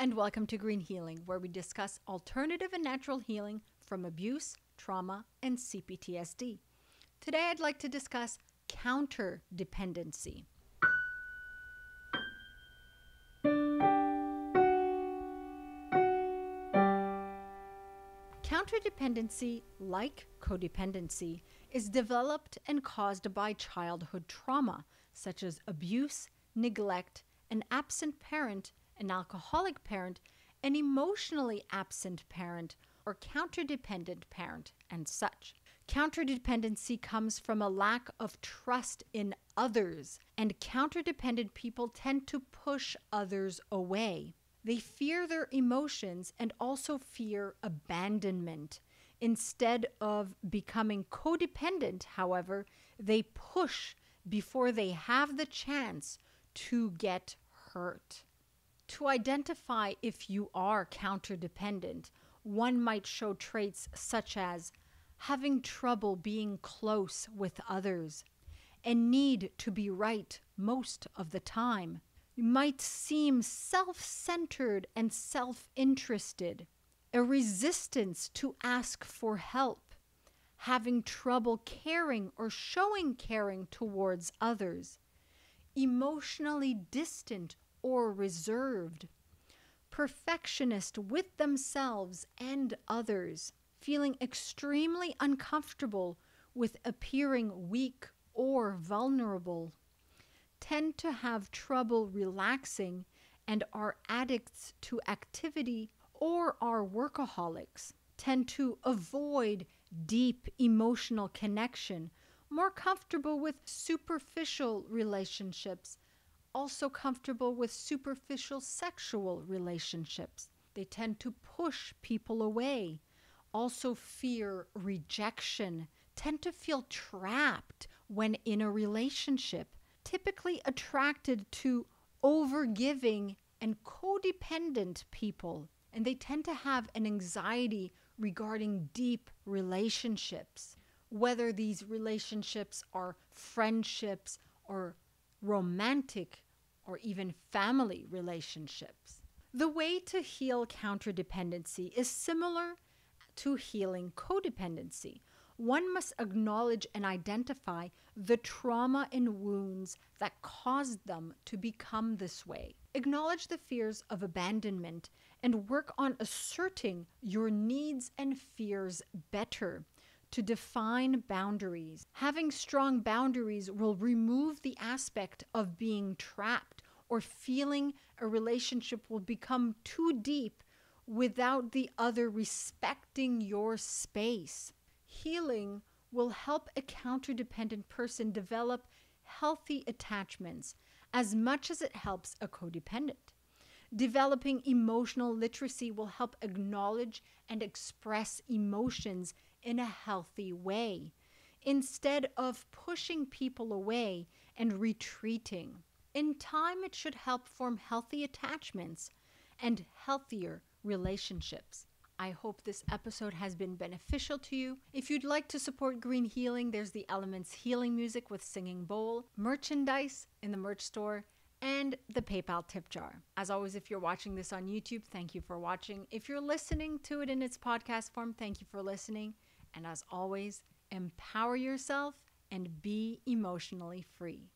and welcome to Green Healing, where we discuss alternative and natural healing from abuse, trauma, and CPTSD. Today, I'd like to discuss counter dependency. Counterdependency, like codependency, is developed and caused by childhood trauma, such as abuse, neglect, an absent parent, an alcoholic parent, an emotionally absent parent, or counterdependent parent, and such. Counterdependency comes from a lack of trust in others, and counterdependent people tend to push others away. They fear their emotions and also fear abandonment. Instead of becoming codependent, however, they push before they have the chance to get hurt. To identify if you are counterdependent, one might show traits such as having trouble being close with others, a need to be right most of the time, You might seem self centered and self interested, a resistance to ask for help, having trouble caring or showing caring towards others, emotionally distant or reserved, perfectionist with themselves and others, feeling extremely uncomfortable with appearing weak or vulnerable. Tend to have trouble relaxing and are addicts to activity or are workaholics, tend to avoid deep emotional connection, more comfortable with superficial relationships, also comfortable with superficial sexual relationships. They tend to push people away, also fear rejection, tend to feel trapped when in a relationship typically attracted to overgiving and codependent people, and they tend to have an anxiety regarding deep relationships, whether these relationships are friendships or romantic or even family relationships. The way to heal counterdependency is similar to healing codependency one must acknowledge and identify the trauma and wounds that caused them to become this way. Acknowledge the fears of abandonment and work on asserting your needs and fears better to define boundaries. Having strong boundaries will remove the aspect of being trapped or feeling a relationship will become too deep without the other respecting your space. Healing will help a counterdependent person develop healthy attachments as much as it helps a codependent. Developing emotional literacy will help acknowledge and express emotions in a healthy way instead of pushing people away and retreating. In time, it should help form healthy attachments and healthier relationships. I hope this episode has been beneficial to you. If you'd like to support Green Healing, there's the Elements Healing Music with Singing Bowl, merchandise in the merch store, and the PayPal tip jar. As always, if you're watching this on YouTube, thank you for watching. If you're listening to it in its podcast form, thank you for listening. And as always, empower yourself and be emotionally free.